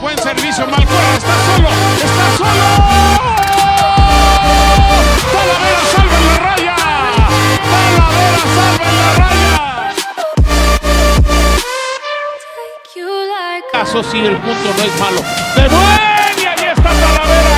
buen servicio, Malcora está solo, está solo. Talavera salva en la raya. Talavera salva en la raya. Caso si el punto no es malo. De nuevo y ahí está Talavera.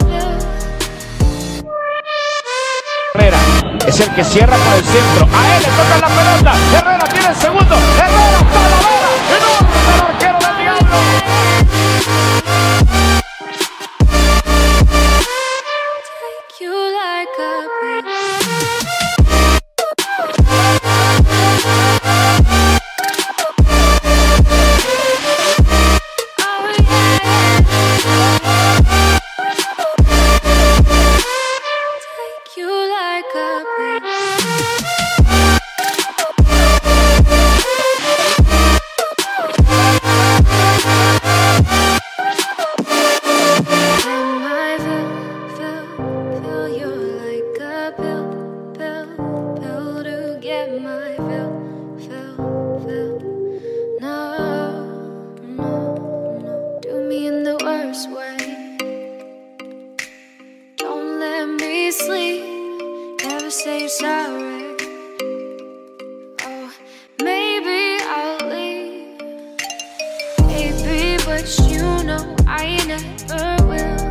es el que cierra para el centro. A él le toca la pelota. Herrera tiene el segundo. Herrera Talavera. Enorme el arquero del Diablo. like a say sorry. Oh, maybe I'll leave. Maybe, but you know I never will.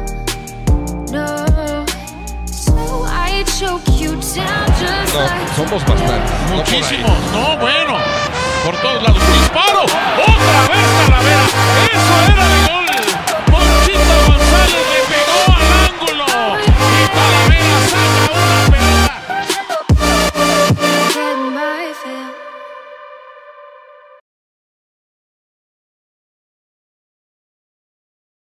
No, so I choke you down just no, like. Somos bastante. Muchísimo. No, bueno. Por todos lados. ¡Disparo!